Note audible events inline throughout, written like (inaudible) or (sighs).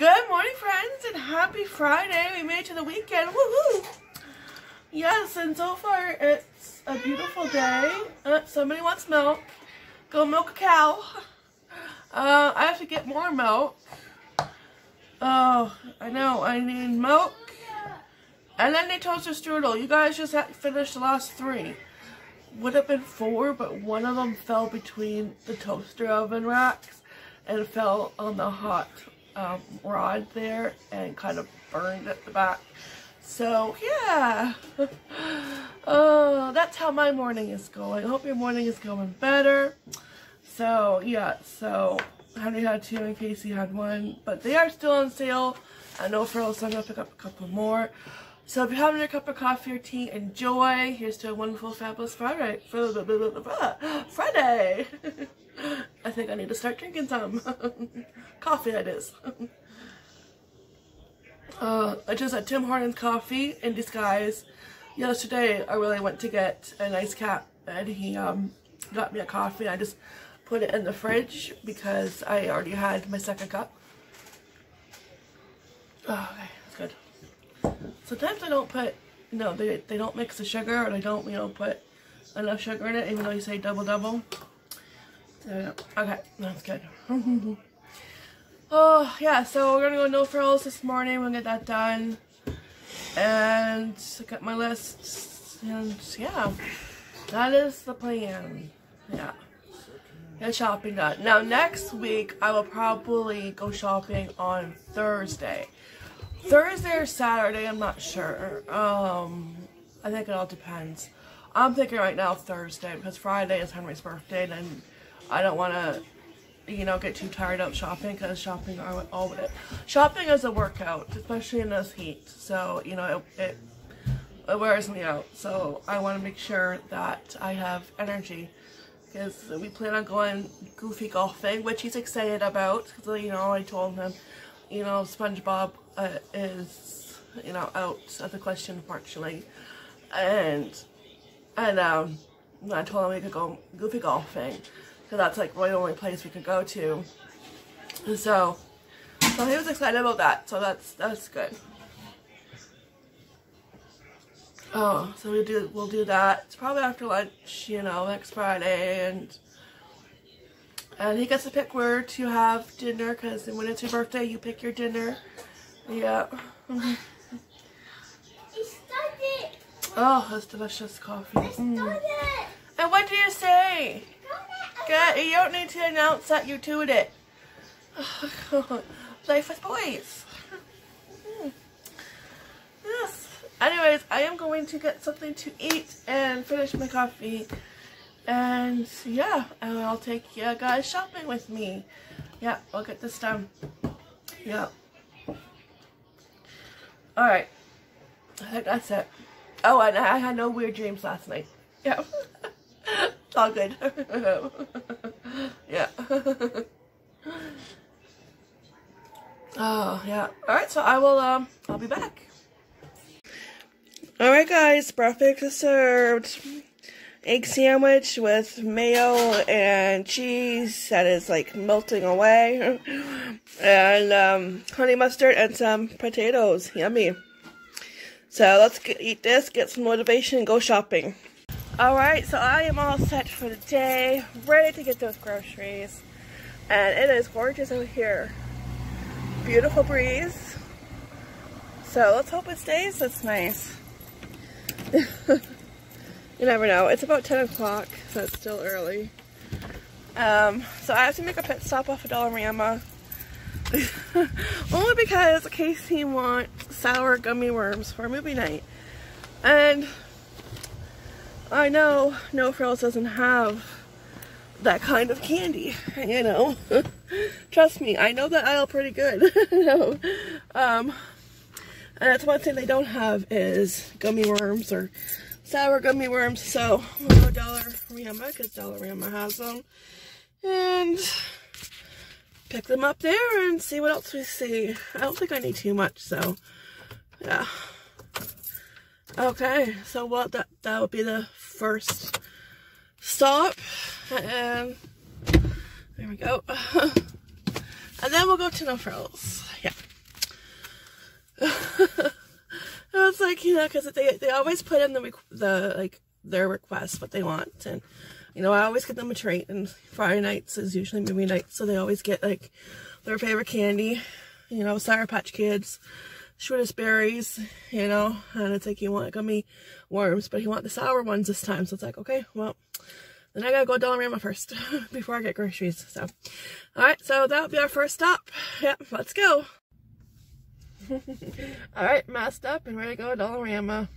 Good morning, friends, and happy Friday. We made it to the weekend. Woohoo! Yes, and so far it's a beautiful day. Uh, somebody wants milk. Go milk a cow. Uh, I have to get more milk. Oh, I know. I need milk. And then they toaster strudel. You guys just finished the last three. Would have been four, but one of them fell between the toaster oven racks and fell on the hot um, rod there and kind of burned at the back. So yeah, (laughs) oh, that's how my morning is going. I hope your morning is going better. So yeah, so Henry had two and Casey had one, but they are still on sale at No Frills, so I'm gonna pick up a couple more. So if you're having your cup of coffee or tea, enjoy. Here's to a wonderful, fabulous Friday. (laughs) Friday! (laughs) (gasps) I think I need to start drinking some. (laughs) coffee, that is. (laughs) uh, I just had Tim Hortons coffee in disguise. Yesterday, I really went to get a nice cat, and he um, got me a coffee. I just put it in the fridge because I already had my second cup. Oh, (sighs) okay, that's good. Sometimes I don't put, no, they, they don't mix the sugar or they don't, you know, put enough sugar in it even though you say Okay, that's good. (laughs) oh, yeah, so we're gonna go no frills this morning. We'll get that done. And get my list. And yeah, that is the plan. Yeah. Get shopping done. Now, next week, I will probably go shopping on Thursday. Thursday or Saturday, I'm not sure. Um, I think it all depends. I'm thinking right now Thursday because Friday is Henry's birthday and I don't want to, you know, get too tired out shopping because shopping are all. Shopping is a workout, especially in this heat. So, you know, it, it, it wears me out. So I want to make sure that I have energy because we plan on going goofy golfing, which he's excited about you know, I told him, you know, SpongeBob uh, is, you know, out of the question, unfortunately. And, and, um, I told him we could go goofy golfing because that's like really the only place we could go to. And so, so he was excited about that. So that's that's good. Oh, so we do we'll do that. It's probably after lunch, you know, next Friday, and and he gets to pick where to have dinner because when it's your birthday, you pick your dinner. Yeah. Oh, that's delicious coffee. Mm. And what do you say? You don't need to announce that you doing it. Oh, Life with boys. Hmm. yes. Anyways, I am going to get something to eat and finish my coffee. And yeah, and I'll take you guys shopping with me. Yeah, I'll get this done. Yeah. Alright. I think that's it. Oh, and I had no weird dreams last night. Yeah. (laughs) It's all good. (laughs) (laughs) yeah. (laughs) oh, yeah. Alright, so I will, um, I'll be back. Alright guys, breakfast is served. Egg sandwich with mayo and cheese that is like melting away. and um, honey mustard and some potatoes. Yummy. So let's get, eat this, get some motivation, and go shopping. Alright, so I am all set for the day, ready to get those groceries. And it is gorgeous out here. Beautiful breeze. So let's hope it stays this nice. (laughs) you never know. It's about 10 o'clock, so it's still early. Um, so I have to make a pit stop off of Dollarama. (laughs) Only because Casey wants sour gummy worms for movie night. And I know No Frills doesn't have that kind of candy, you know. (laughs) Trust me, I know that aisle pretty good. (laughs) no. um, and that's one thing they don't have is gummy worms or sour gummy worms. So we'll go Dollar Rama because Dollarama has them. And pick them up there and see what else we see. I don't think I need too much, so yeah. Okay, so what that that would be the first stop. And there we go. (laughs) and then we'll go to No Frills. yeah. (laughs) I was like, you know, because they they always put in the the like their request what they want, and you know, I always get them a treat. And Friday nights is usually movie night, so they always get like their favorite candy, you know, Sour Patch Kids, Swedish Berries, you know, and it's like you want gummy worms, but you want the sour ones this time. So it's like, okay, well, then I gotta go Dollarama first (laughs) before I get groceries. So, all right, so that'll be our first stop. Yep, let's go. (laughs) all right, masked up and ready to go Dollarama.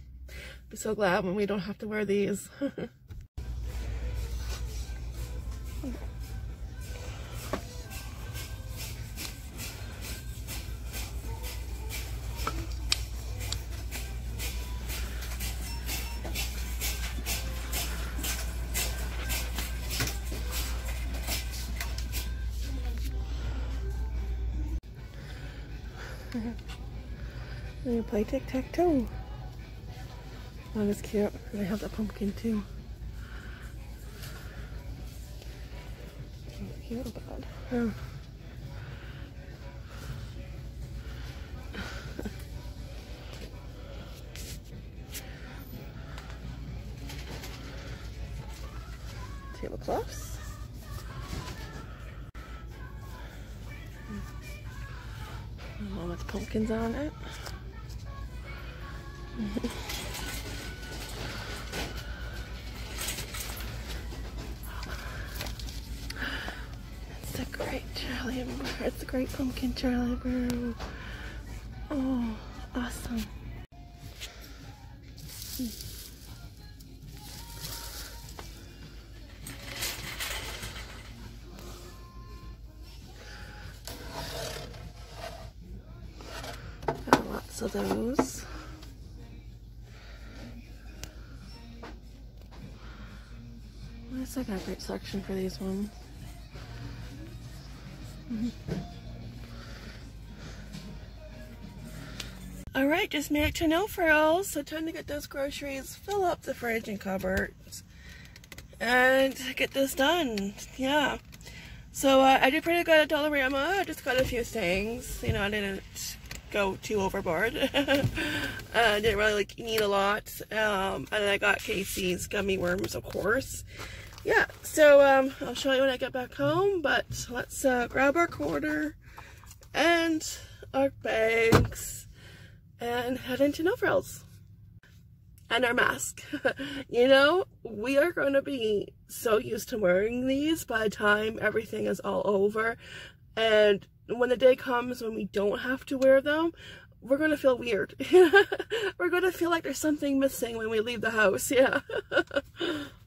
Be so glad when we don't have to wear these. (laughs) you play tic-tac-toe. That is cute. They have the pumpkin too. Cute. Oh. (laughs) Tablecloths. Oh, with pumpkins on it. It's a great Charlie Brown. It's a great pumpkin Charlie Brown. I great selection for these ones. Mm -hmm. Alright, just made it to No Frills, so time to get those groceries, fill up the fridge and cupboards, and get this done. Yeah. So uh, I did pretty good at Dollarama, I just got a few things. You know, I didn't go too overboard. (laughs) uh, didn't really like need a lot. Um, and I got Casey's gummy worms, of course. Yeah, so um, I'll show you when I get back home, but let's uh, grab our quarter and our bags and head into No Frills. And our mask. (laughs) you know, we are going to be so used to wearing these by the time everything is all over. And when the day comes when we don't have to wear them, we're gonna feel weird. (laughs) we're gonna feel like there's something missing when we leave the house, yeah. (laughs)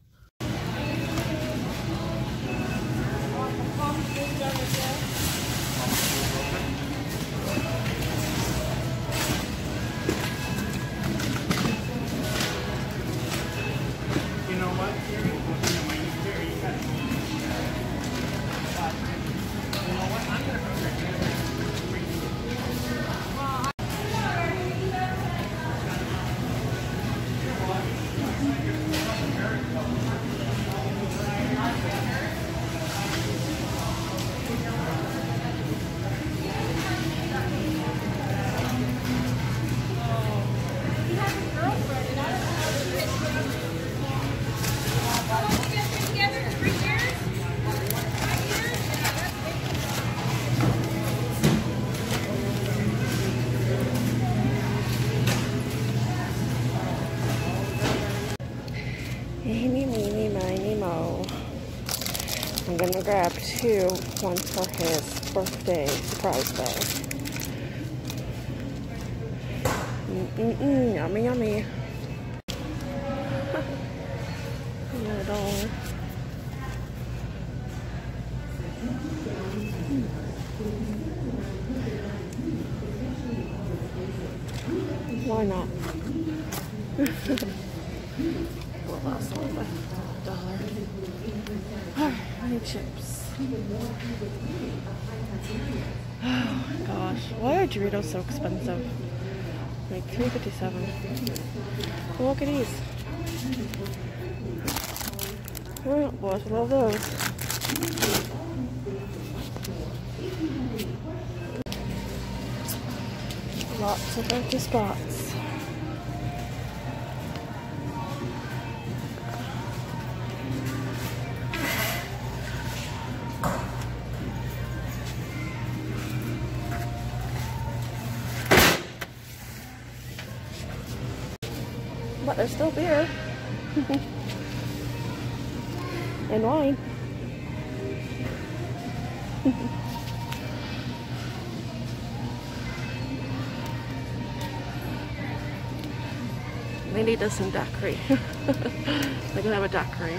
grab two, one for his birthday surprise bag. Mm-mm-mm, yummy, yummy. (laughs) dollar. Why not? the last one, dollar. Alright honey chips. Oh gosh, why are Doritos so expensive? Like three fifty seven. look at these. What's with all those? lots of empty spots. But there's still beer. (laughs) and wine. (laughs) we need us some daiquiri. (laughs) They can have a daiquiri.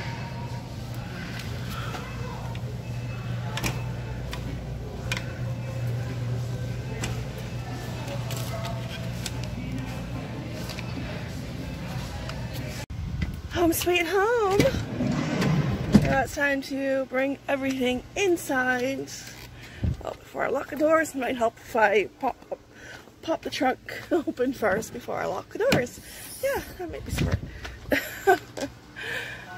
Sweet home. Now it's time to bring everything inside. Well, before I lock the doors, it might help if I pop up, pop the trunk (laughs) open first before I lock the doors. Yeah, that might be smart. (laughs)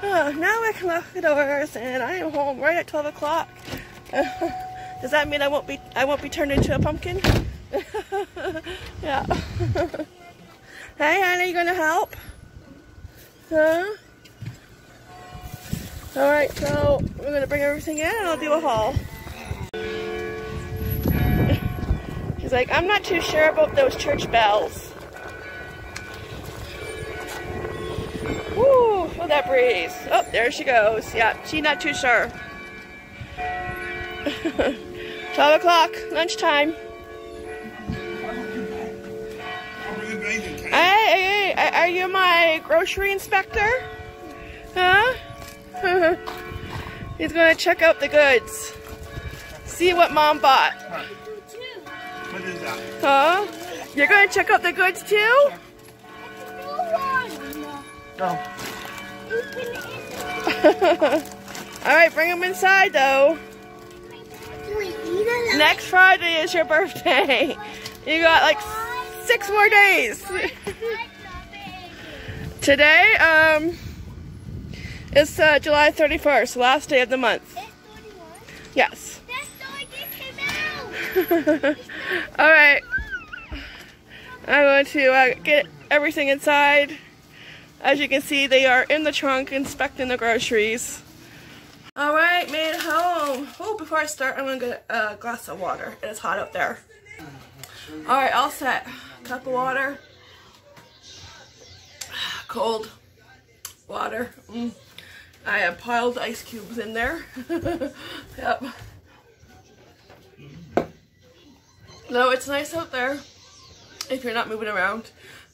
oh, now I can lock the doors, and I am home right at 12 o'clock. (laughs) does that mean I won't be I won't be turned into a pumpkin? yeah. hey, Anna, you gonna help? Huh? Alright, so we're gonna bring everything in and I'll do a haul. He's like, I'm not too sure about those church bells. Woo, feel that breeze. Oh, there she goes. Yeah, she's not too sure. (laughs) 12 o'clock, lunchtime. Hey, are you my grocery inspector? Huh? (laughs) He's gonna check out the goods. See what mom bought. What is that? Huh? You're gonna check out the goods too? No. (laughs) Alright, bring them inside though. Next Friday is your birthday. (laughs) You got like six more days. Today, um, it's uh, July 31st, last day of the month. Yes. (laughs) Alright. I'm going to uh, get everything inside. As you can see, they are in the trunk inspecting the groceries. Alright, made it home. Oh, before I start, I'm going to get a glass of water. It is hot out there. Alright, all set. Cup of water. (sighs) Cold water. Mm. I have piled ice cubes in there. (laughs) yep. No, it's nice out there if you're not moving around.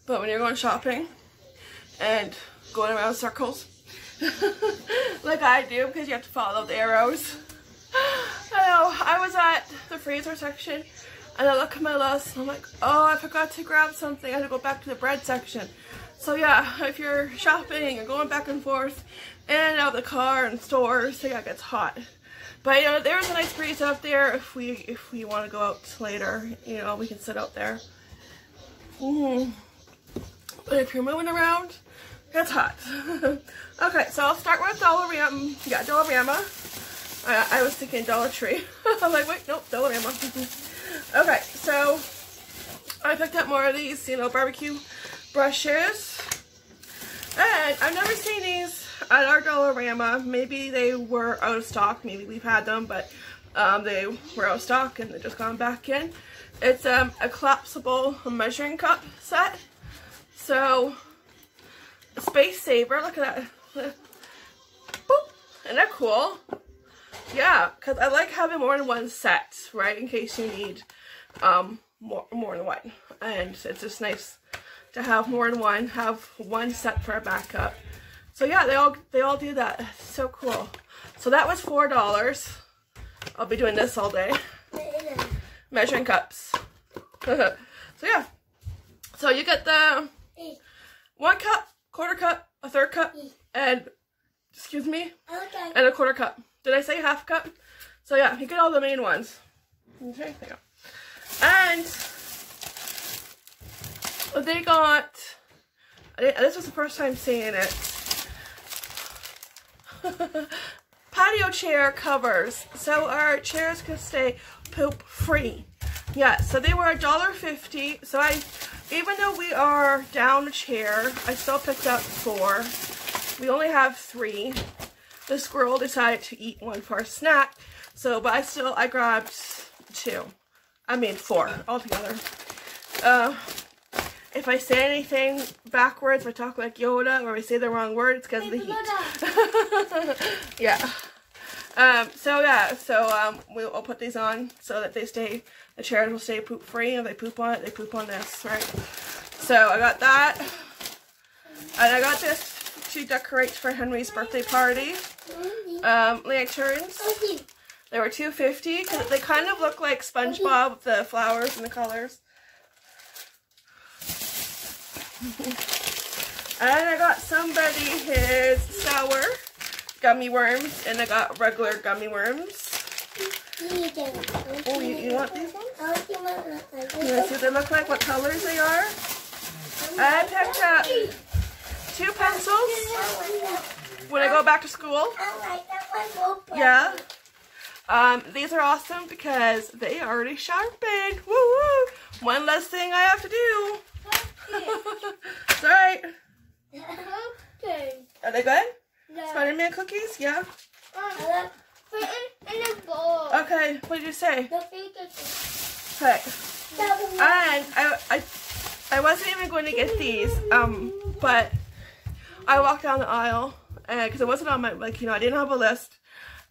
But when you're going shopping and going around circles, (laughs) like I do because you have to follow the arrows. (gasps) I know, I was at the freezer section and I look at my list and I'm like, oh, I forgot to grab something. I had to go back to the bread section. So yeah, if you're shopping and going back and forth in and out of the car and stores, so yeah, it gets hot. But you know, there's a nice breeze out there if we if we want to go out later. You know, we can sit out there. Mm. But if you're moving around, it's hot. (laughs) okay, so I'll start with Dollarama. Yeah, Dollarama. I, I was thinking Dollar Tree. (laughs) I'm like, wait, nope, Dollarama. (laughs) okay, so I picked up more of these, you know, barbecue brushes. And I've never seen these at our Dollarama. Maybe they were out of stock. Maybe we've had them, but um, they were out of stock and they just gone back in. It's um, a collapsible measuring cup set. So, space saver. Look at that. Boop. Isn't that cool? Yeah, because I like having more than one set, right? In case you need um, more, more than one. And it's just nice to have more than one, have one set for a backup. So yeah, they all they all do that. so cool. So that was four dollars. I'll be doing this all day. Measuring cups. (laughs) so yeah. So you get the one cup, quarter cup, a third cup, and excuse me, Okay. and a quarter cup. Did I say half cup? So yeah, you get all the main ones. Okay, there you go. And they got, this was the first time seeing it, (laughs) patio chair covers so our chairs can stay poop free. Yeah, so they were a dollar fifty. So I, even though we are down a chair, I still picked up four. We only have three. The squirrel decided to eat one for a snack. So, but I still, I grabbed two. I mean four altogether. Uh, if I say anything backwards, if I talk like Yoda, or I say the wrong word, it's because of the heat. (laughs) yeah. Um, so yeah, so um, we'll, we'll put these on so that they stay, the chairs will stay poop free. If they poop on it, they poop on this, right? So I got that. And I got this to decorate for Henry's birthday party. Um, lanterns. They were 250 because they kind of look like SpongeBob with the flowers and the colors. And I got somebody his sour gummy worms and I got regular gummy worms. Oh, you, you want these ones? You want to see what they look like, what colors they are? I picked up two pencils when I go back to school. Yeah. Um, these are awesome because they already sharpened. Woo woo! One less thing I have to do. It's alright. (laughs) Are they good? Spider-Man cookies? Yeah. Put it in a bowl. Okay, what did you say? The. Okay. And I, I, I wasn't even going to get these, um, but I walked down the aisle, because it wasn't on my, like, you know, I didn't have a list,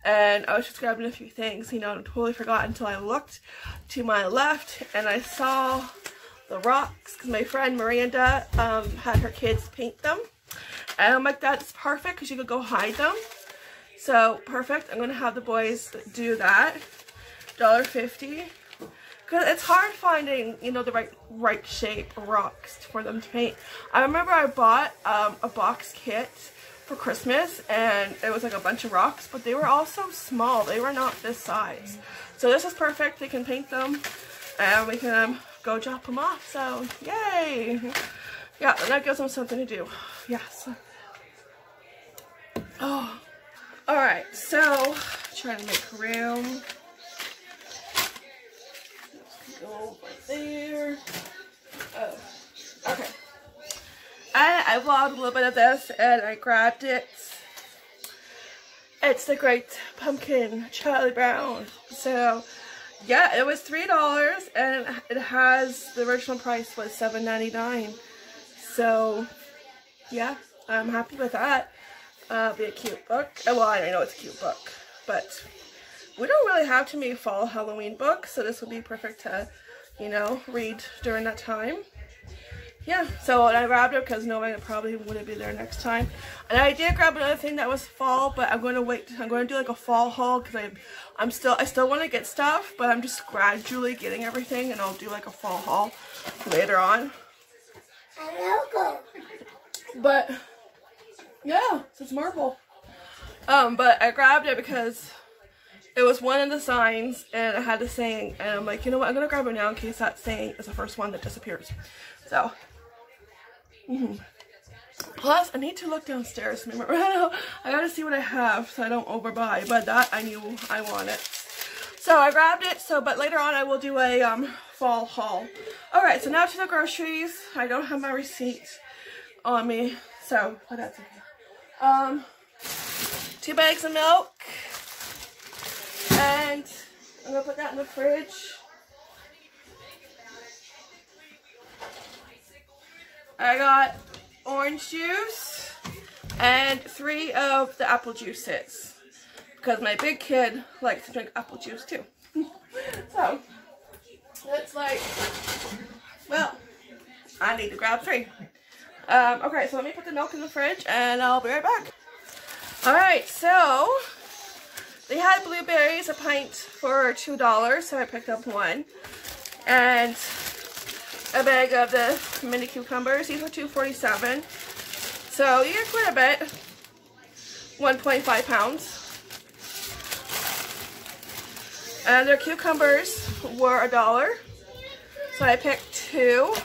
and I was just grabbing a few things, you know, and totally forgot until I looked to my left, and I saw the rocks, because my friend Miranda um, had her kids paint them, and I'm like, that's perfect, because you could go hide them. So, perfect. I'm going to have the boys do that. $1.50. Because it's hard finding, you know, the right right shape rocks for them to paint. I remember I bought um, a box kit for Christmas and it was like a bunch of rocks, but they were all so small. They were not this size. So this is perfect. They can paint them and we can um, go drop them off. So, yay! Yeah, and that gives them something to do. Yes. Oh. Alright, so, trying to make room. Go right there. Oh, okay. I, I vlogged a little bit of this and I grabbed it. It's the Great Pumpkin Charlie Brown. So, yeah, it was $3 and it has, the original price was $7.99. So, yeah, I'm happy with that. Uh, be a cute book. Well, I know it's a cute book, but we don't really have too many fall Halloween books, so this would be perfect to, you know, read during that time. Yeah, so I grabbed it because knowing it probably wouldn't be there next time. And I did grab another thing that was fall, but I'm going to wait. I'm going to do like a fall haul because I'm, I'm still, I still want to get stuff, but I'm just gradually getting everything, and I'll do like a fall haul later on. I love them. But yeah, it's marble. Um, but I grabbed it because it was one of the signs and I had the saying and I'm like, you know what, I'm gonna grab it now in case that saying is the first one that disappears. So Plus, I need to look downstairs. (laughs) I gotta see what I have so I don't overbuy. But that I knew I wanted. So I grabbed it. So, but later on I will do a um fall haul. All right, so now to the groceries. I don't have my receipt on me, so but that's okay. Um, two bags of milk. And I'm to put that in the fridge. I got orange juice and three of the apple juices. Because my big kid likes to drink apple juice too. (laughs) so, it's like, well, I need to grab three. Um, okay, so let me put the milk in the fridge and I'll be right back. Alright, so they had blueberries a pint for $2, so I picked up one. And a bag of the mini cucumbers. These were $2.47. So you get quite a bit. 1.5 pounds. And their cucumbers were a dollar. So I picked two.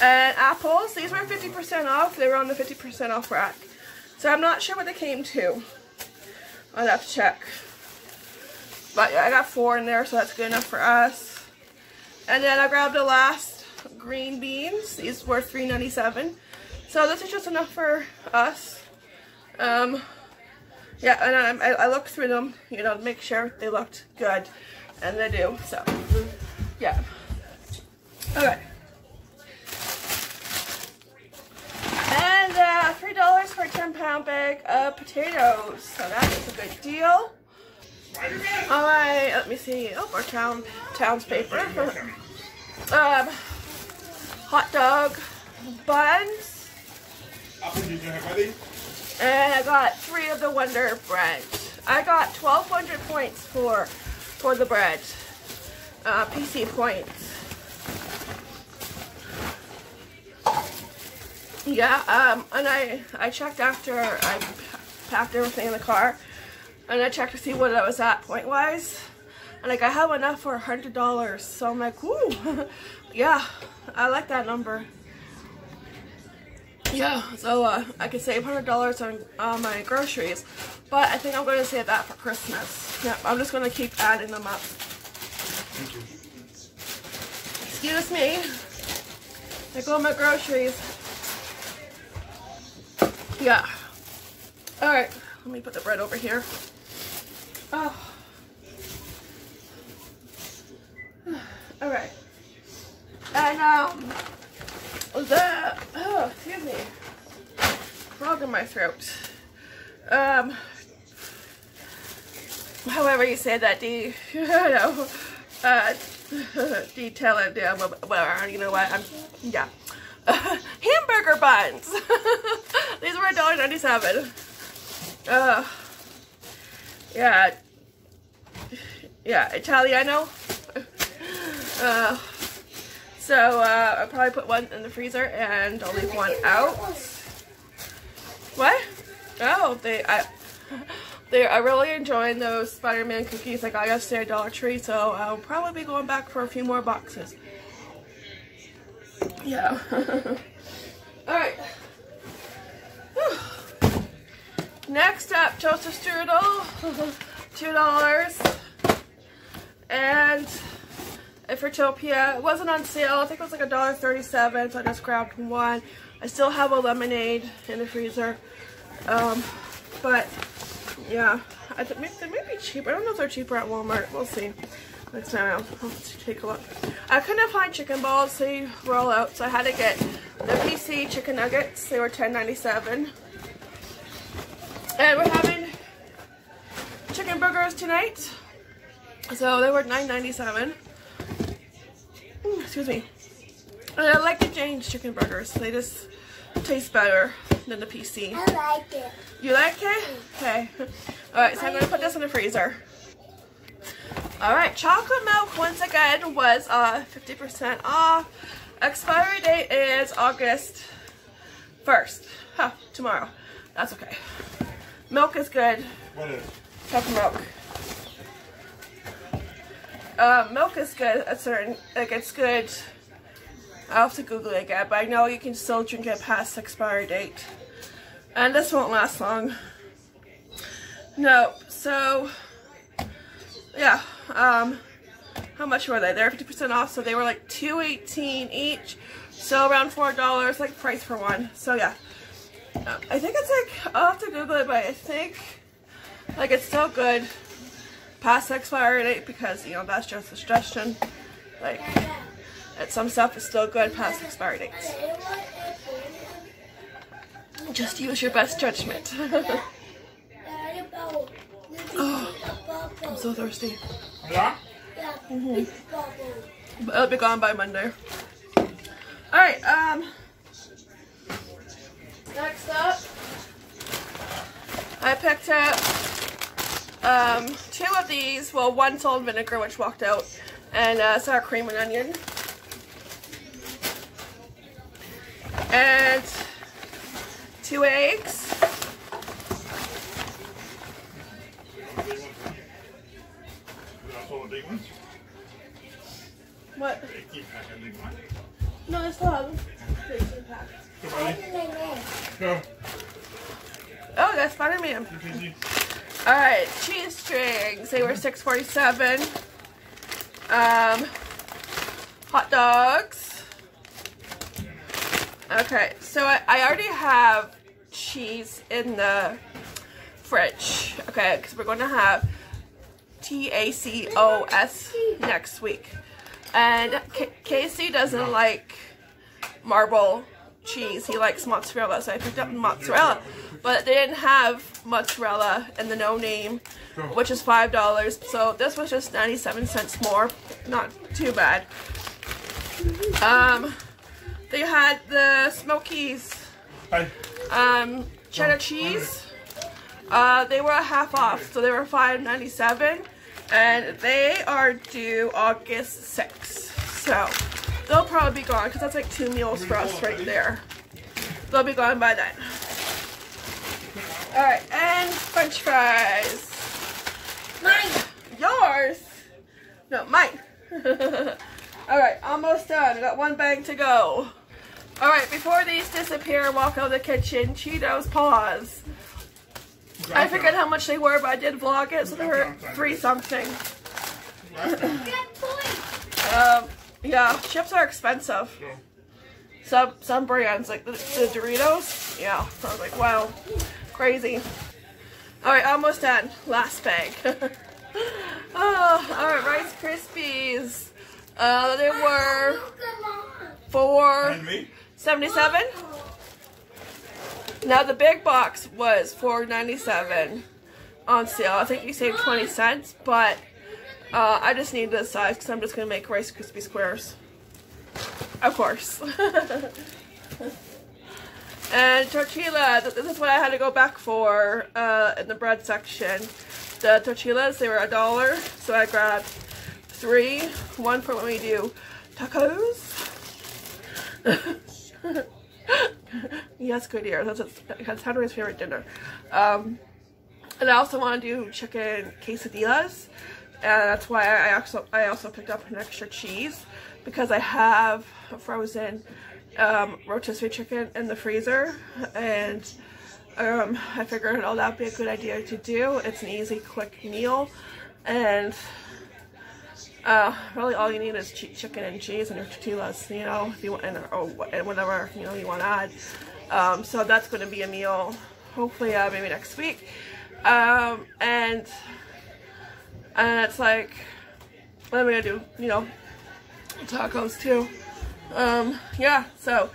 And apples, these were 50% off. They were on the 50% off rack. So I'm not sure what they came to. I'll have to check. But yeah, I got four in there, so that's good enough for us. And then I grabbed the last green beans. These were $3.97. So this is just enough for us. Um, yeah, and I, I looked through them, you know, to make sure they looked good. And they do, so, yeah. Okay. And uh, $3 for a 10 pound bag of potatoes. So that is a good deal. Alright, let me see. Oh, more town townspaper. (laughs) um, hot dog buns. And I got three of the Wonder Bread. I got 1,200 points for for the bread. Uh, PC points. Yeah, um, and I, I checked after I packed everything in the car, and I checked to see what I was at point-wise, and like I have enough for a hundred dollars, so I'm like, whoo, (laughs) yeah, I like that number. Yeah, so uh, I could save hundred dollars on uh, my groceries, but I think I'm going to save that for Christmas. Yeah, I'm just going to keep adding them up. Excuse me. I go my groceries. Yeah. All right, let me put the bread over here. Oh. All right. And um, the oh, excuse me, frog in my throat. Um, however you say that, D, (laughs) you know, uh, detail it down. Well, you know what? I'm yeah. (laughs) hamburger buns. (laughs) These were $1.97. Uh, yeah. Yeah, Italiano. (laughs) Uh, so uh, I'll probably put one in the freezer and I'll leave one out. What? Oh, they I (laughs) they are really enjoying those Spider-Man cookies like I got yesterday at Dollar Tree, so I'll probably be going back for a few more boxes. Yeah. (laughs) Alright. Next up, toaster strudel. $2. And Fruitopia. It wasn't on sale. I think it was like a dollar thirty-seven, so I just grabbed one. I still have a lemonade in the freezer. Um, but, yeah. I they may be cheaper. I don't know if they're cheaper at Walmart. We'll see. Next time I'll, I'll take a look. I couldn't find chicken balls. They were all out, so I had to get the PC chicken nuggets. They were $10.97. And we're having chicken burgers tonight. So they were $9.97. Excuse me. And I like the Jane's chicken burgers. They just taste better than the PC. I like it. You like it? Okay. (laughs) Alright, so I'm going to put this in the freezer. Alright, chocolate milk once again was uh 50% off. Expiry date is August 1st. Huh, tomorrow. That's okay. Milk is good. What is? Chocolate milk. Uh, milk is good at certain, like it's good. I'll have to Google it again, but I know you can still drink it past expiry date. And this won't last long. No, so yeah, um, how much were they? They're 50% off, so they were like 218 each. So around $4, like price for one. So yeah. I think it's like, I'll have to Google it, but I think like it's still good past expiry date because, you know, that's just a suggestion. Like, some stuff is still good past expiry dates. Just use your best judgment. (laughs) oh. I'm so thirsty. Yeah? Mm -hmm. It'll be gone by Monday. Alright, um, I picked up um, two of these, well, one salt and vinegar, which walked out, and uh, sour cream and onion. And two eggs. That's Spider-Man. Alright, cheese strings. They were six forty-seven. Um, hot dogs. Okay, so I, I already have cheese in the fridge. Okay, because we're going to have T-A-C-O-S next week. And K Casey doesn't like marble cheese. He likes mozzarella, so I picked up mozzarella. But they didn't have mozzarella in the no name, which is $5. So this was just 97 cents more. Not too bad. Um, they had the Smokies um, cheddar cheese. Uh, they were a half off, so they were $5.97, and they are due August 6th. So they'll probably be gone because that's like two meals for us right there. They'll be gone by then. All right, and French fries. Mine. Yours? No, mine. (laughs) All right, almost done. I got one bag to go. All right, before these disappear, walk out of the kitchen. Cheetos, pause. I forget how much they were, but I did vlog it, so they were three something. (laughs) Um, yeah, chips are expensive. Some some brands like the, the Doritos. Yeah, so I was like, wow, crazy. All right, almost done. Last bag. (laughs) oh, all right, Rice Krispies. Uh, they were Look at mom. four And me? seventy-seven. Now the big box was four ninety-seven on sale. I think you saved twenty cents, but uh, I just need this size because I'm just gonna make Rice Krispie squares. Of course. (laughs) and tortilla. th- This is what I had to go back for uh, in the bread section. The tortillas they were a dollar, so I grabbed three. One for when we do tacos. (laughs) yes, good ear. That's, that's Henry's favorite dinner. Um, and I also want to do chicken quesadillas, that's why I also I also picked up an extra cheese because I have frozen um, rotisserie chicken in the freezer, and um, I figured oh that'd be a good idea to do. It's an easy, quick meal, and uh, really all you need is ch chicken and cheese and your tortillas, you know, if you want, and, or whatever, you know, you want to add. Um, so that's going to be a meal, hopefully, uh, maybe next week. Um, and, and it's like, what am I to do, you know, tacos too. Um, yeah, so,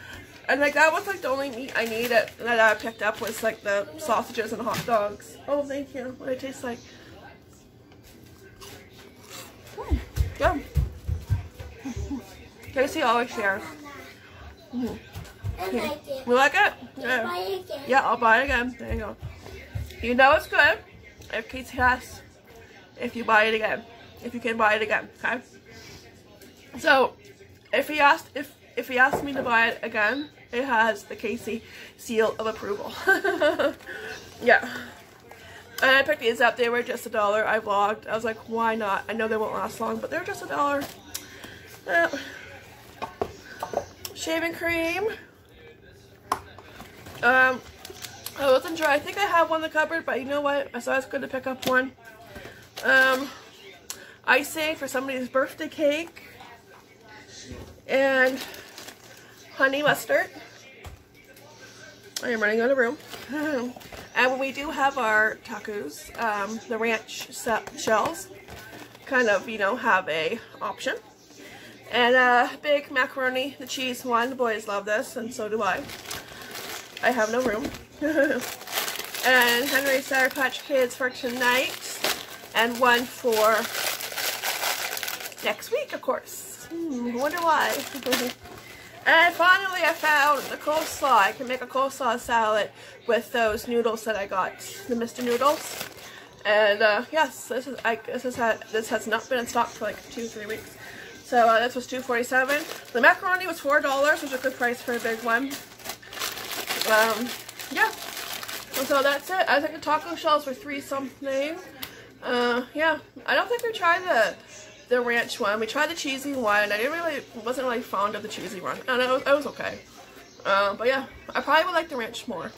and like that was like the only meat I needed that I picked up was like the sausages and hot dogs. Oh, thank you. What it tastes like? Mm, Good. Casey always shares. I like it. You like it? Yeah. Yeah, I'll buy it again. There you go. You know it's good if Casey asks if you buy it again. If you can buy it again, okay? So, if he asked if if he asked me to buy it again, it has the Casey seal of approval. (laughs) yeah. And I picked these up. They were just a dollar. I vlogged. I was like, why not? I know they won't last long, but they're just a dollar. Shaving cream. Um, I wasn't sure. I think I have one in the cupboard, but you know what? I thought it's good to pick up one. Um, icing for somebody's birthday cake. And honey mustard. I am running out of room. (laughs) and we do have our tacos, um, the ranch shells kind of, you know, have a option. And uh, big macaroni, the cheese one. The boys love this, and so do I. I have no room. (laughs) and Henry Sour Patch Kids for tonight, and one for next week, of course. Hmm, wonder why. (laughs) and finally, I found the coleslaw. I can make a coleslaw salad with those noodles that I got, the Mr. Noodles. And uh, yes, this is I, this is this has not been in stock for like two three weeks. So uh, this was two forty seven. The macaroni was four dollars, which is a good price for a big one. Um, yeah. And so that's it. I think the taco shells were three something. Uh, yeah. I don't think we tried the the ranch one. We tried the cheesy one. I didn't really wasn't really fond of the cheesy one. And it was, it was okay. Uh, but yeah, I probably would like the ranch more.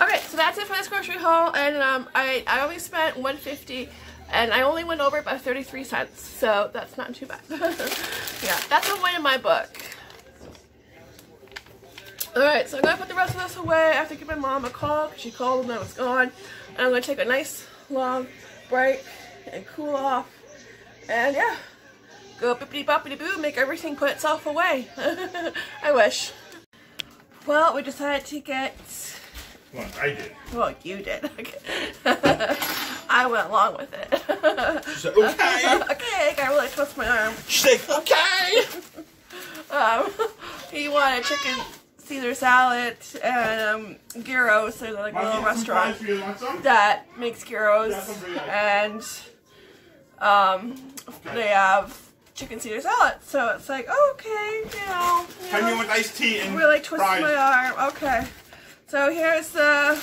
Okay, so that's it for this grocery haul, and um, I I only spent 150 And I only went over by 33 cents, so that's not too bad. (laughs) yeah, that's a win in my book. Alright, so I'm going to put the rest of this away. I have to give my mom a call because she called and I was gone. And I'm going to take a nice long break and cool off. And yeah, go bippity boppity boo, make everything put itself away. (laughs) I wish. Well, we decided to get Well, I did. well, you did. (laughs) I went along with it. Said, okay. (laughs) okay, I really twist my arm. She said, okay. Um, he wanted chicken Caesar salad and um, gyros. So they're like a little restaurant You want some? that makes gyros, Yeah, some for you. and um, they have chicken Caesar salad. So it's like okay, you know. you Tell me know. with iced tea and really twist fries. my arm. Okay. So here's the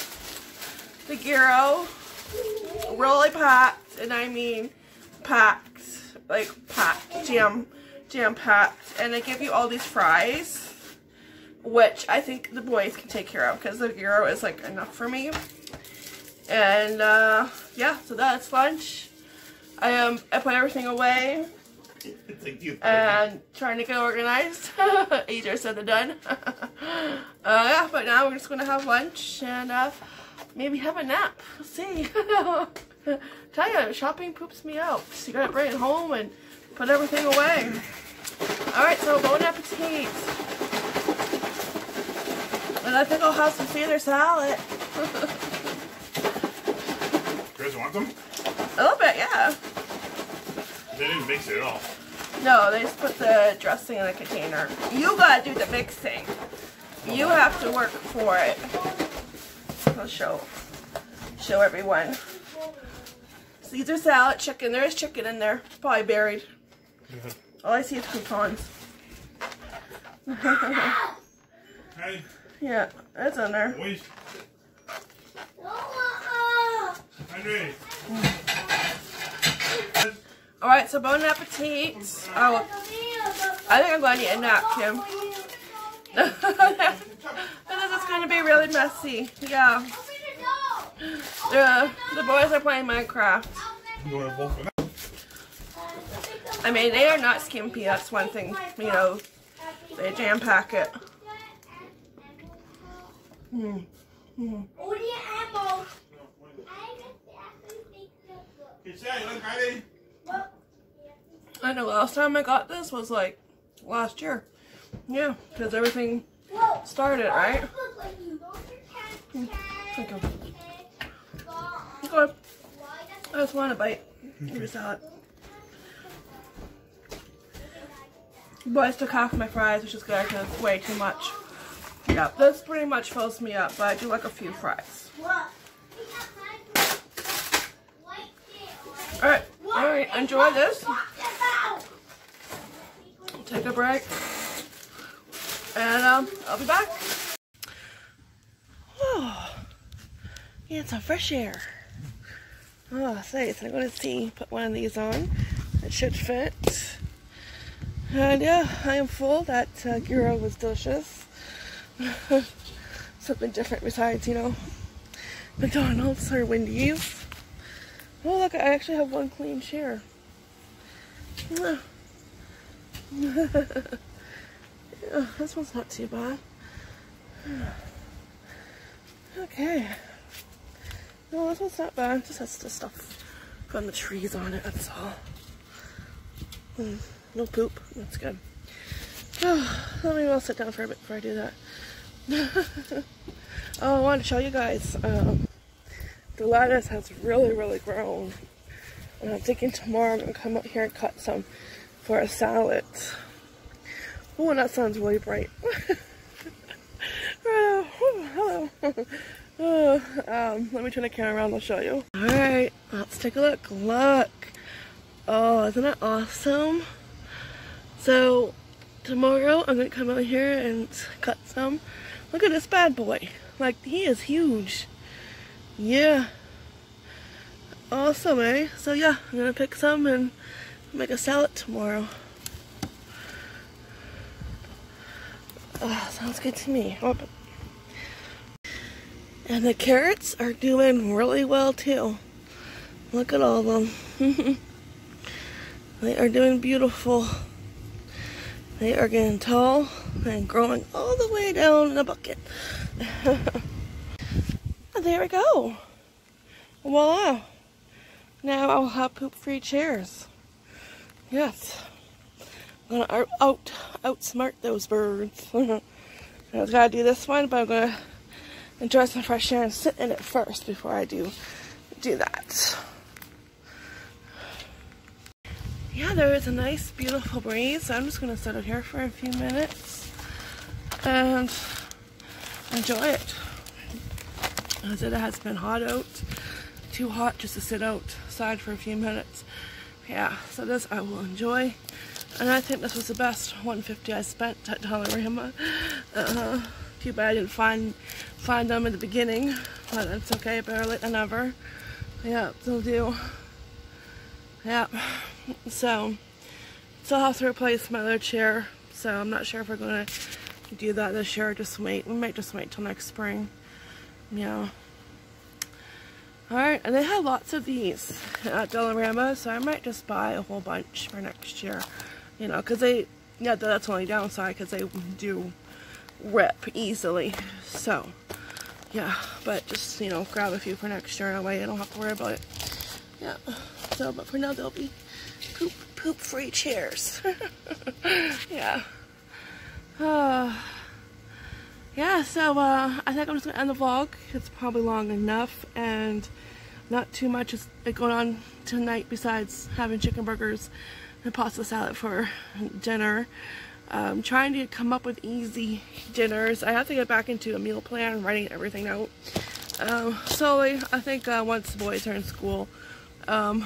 the gyro. Really packed, and I mean packed, like packed, jam, jam packed. And they give you all these fries, which I think the boys can take care of because the gyro is like enough for me. And uh, yeah, so that's lunch. I um I put everything away (laughs) and trying to get organized. (laughs) Easier said than done. (laughs) uh, yeah, but now we're just gonna have lunch and uh, maybe have a nap. We'll see. Tell you, shopping poops me out. So you gotta bring it home and put everything away. All right, so bon appetit. And I think I'll have some Caesar salad. Chris, want some? A little bit, yeah. They didn't mix it at all. No, they just put the dressing in a container. You gotta do the mixing. You have to work for it. I'll show show everyone. Caesar salad, chicken. There is chicken in there. Probably buried. All I see is croutons. (laughs) Hey, yeah, it's in there. Andre. Alright, so bon appetit. Oh, I think I'm going to eat a nap, Kim. (laughs) this is going to be really messy. Yeah. The, the boys are playing Minecraft. You want to both of them? I mean, they are not skimpy. That's one thing. You know, they jam pack it. Mm. Mm. Ready? I know. Last time I got this was like last year. Yeah, because everything started right. Thank you. I just want a bite. Here's salad. Boys took half my fries, which is good because it's way too much. Yeah, this pretty much fills me up, but I do like a few fries. Alright, alright, enjoy this. Take a break. And um, I'll be back. Oh, (sighs) yeah, some fresh air. Oh, say, so I'm going to see, put one of these on. It should fit. And yeah, I am full. That uh, gyro was delicious. (laughs) Something different besides, you know, McDonald's or Wendy's. Oh, look, I actually have one clean chair. (laughs) yeah, this one's not too bad. (sighs) Okay. No, this one's not bad. Just has the stuff from the trees on it, that's all. Mm, no poop. That's good. Oh, (sighs) let me well sit down for a bit before I do that. (laughs) oh, I want to show you guys. Um, the lettuce has really, really grown. And I'm thinking tomorrow I'm going to come up here and cut some for a salad. Oh, that sounds really bright. Right, whew, hello. Uh, um, let me turn the camera around, I'll show you. Alright, let's take a look. Look. Oh, isn't that awesome? So, tomorrow I'm to come out here and cut some. Look at this bad boy. Like, he is huge. Yeah. Awesome, eh? So yeah, I'm to pick some and make a salad tomorrow. Oh, sounds good to me. And the carrots are doing really well too. Look at all of them. (laughs) they are doing beautiful. They are getting tall and growing all the way down in the bucket. (laughs) there we go. Voila. Now I'll have poop-free chairs. Yes. I'm gonna out outsmart those birds. (laughs) I was gonna do this one, but I'm gonna enjoy some fresh air and sit in it first before I do do that. Yeah, there is a nice, beautiful breeze. So I'm just gonna sit out here for a few minutes and enjoy it. As it has been hot out, too hot just to sit outside for a few minutes. Yeah, so this I will enjoy. And I think this was the best 150 I spent at Dollarama. Uh, too bad I didn't find find them in the beginning, but it's okay, better late than never. Yeah, they'll do. Yeah, so still have to replace my other chair, so I'm not sure if we're gonna do that this year just wait. We might just wait till next spring. Yeah. Alright, and they have lots of these at Dollarama, so I might just buy a whole bunch for next year you know, because they, yeah, that's only downside because they do rip easily. So, yeah, but just, you know, grab a few for next year. That way I don't have to worry about it. Yeah, so, but for now, they'll be poop, poop free chairs. (laughs) yeah. (sighs) Yeah, so, uh, I think I'm just gonna end the vlog. It's probably long enough, and not too much is going on tonight besides having chicken burgers and pasta salad for dinner. Um, trying to come up with easy dinners. I have to get back into a meal plan, writing everything out. Um, slowly, I think uh, once the boys are in school, um,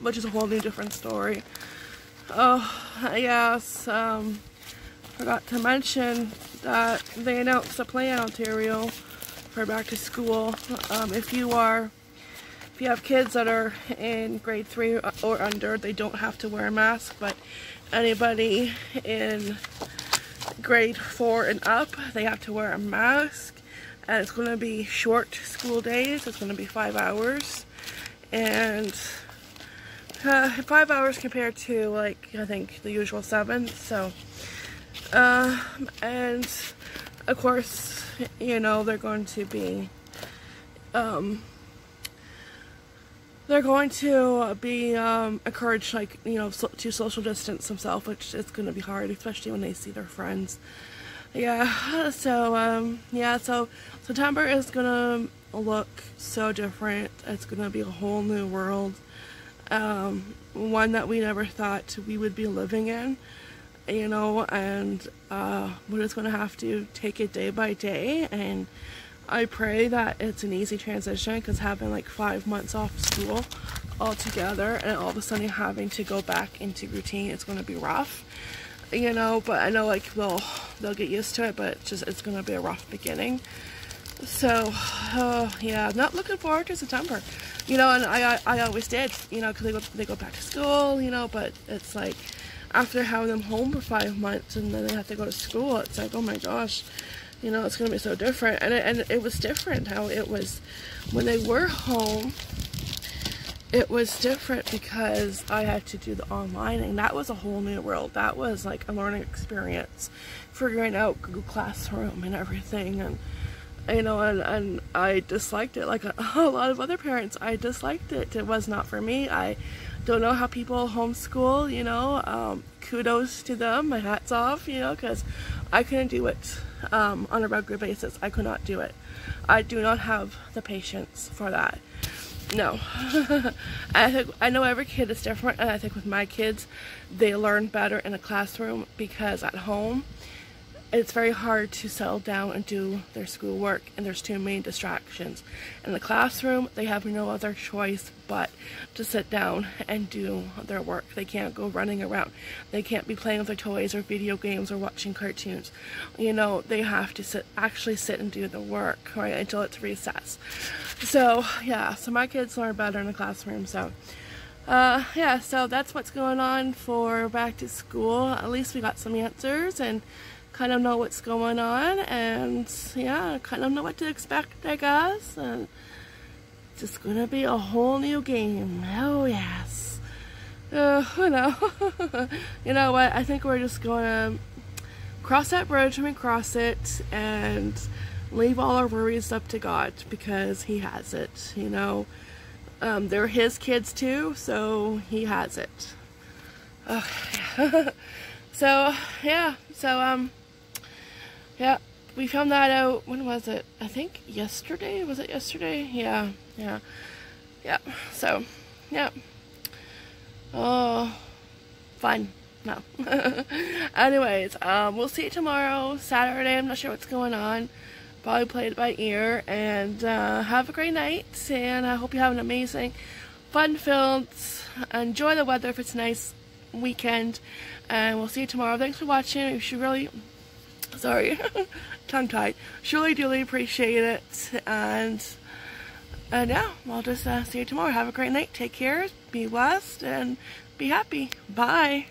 which is a whole new different story. Oh, yes, um, forgot to mention that they announced a plan, Ontario, for back to school. Um, if you are if you have kids that are in grade 3 or under, they don't have to wear a mask, but anybody in grade 4 and up, they have to wear a mask. And it's going to be short school days. It's going to be five hours. And uh, five hours compared to, like, I think the usual seven. So, uh, and of course, you know, they're going to be, um, they're going to be um, encouraged, like, you know, so, to social distance themselves, which is going to be hard, especially when they see their friends. Yeah, so, um, yeah, so September is to look so different. It's going to be a whole new world. Um, one that we never thought we would be living in, you know, and uh, we're just going to have to take it day by day and I pray that it's an easy transition because having like five months off school altogether and all of a sudden having to go back into routine, it's going to be rough, you know, but I know like they'll, they'll get used to it, but it's just, it's to be a rough beginning. So, uh, yeah, not looking forward to September, you know, and I, I, I always did, you know, because they go, they go back to school, you know, but it's like, after having them home for five months and then they have to go to school, it's like, oh my gosh, you know, it's going to be so different. And it, and it was different how it was when they were home. It was different because I had to do the online and that was a whole new world. That was like a learning experience, figuring out Google Classroom and everything. And, you know, and, and I disliked it like a, (laughs) a lot of other parents. I disliked it. It was not for me. I don't know how people homeschool, you know. Um, kudos to them. My hat's off, you know, because I couldn't do it um, on a regular basis. I could not do it. I do not have the patience for that. No. (laughs) I think I know every kid is different and I think with my kids they learn better in a classroom because at home it's very hard to settle down and do their schoolwork and there's too many distractions. In the classroom, they have no other choice but to sit down and do their work. They can't go running around. They can't be playing with their toys or video games or watching cartoons. You know, they have to sit, actually sit and do the work, right, until it's recess. So, yeah, so my kids learn better in the classroom, so uh, yeah, so that's what's going on for back to school. At least we got some answers and kind of know what's going on and yeah, kind of know what to expect, I guess. And it's just gonna be a whole new game. Oh yes. Uh, you know, (laughs) you know what? I think we're just gonna cross that bridge when we cross it and leave all our worries up to God because He has it. You know, um, they're His kids too, so He has it. (laughs) So yeah, so um, yeah, we found that out. When was it? I think yesterday. Was it yesterday? Yeah, yeah, yeah. So, yeah. Oh, fun. No. (laughs) Anyways, um, we'll see you tomorrow, Saturday. I'm not sure what's going on. Probably play it by ear. And uh, have a great night. And I hope you have an amazing, fun-filled, enjoy the weather if it's nice weekend. And we'll see you tomorrow. Thanks for watching. You should really, sorry, (laughs) tongue-tied. Surely, really appreciate it. And, and yeah, I'll just uh, see you tomorrow. Have a great night. Take care. Be blessed. And be happy. Bye.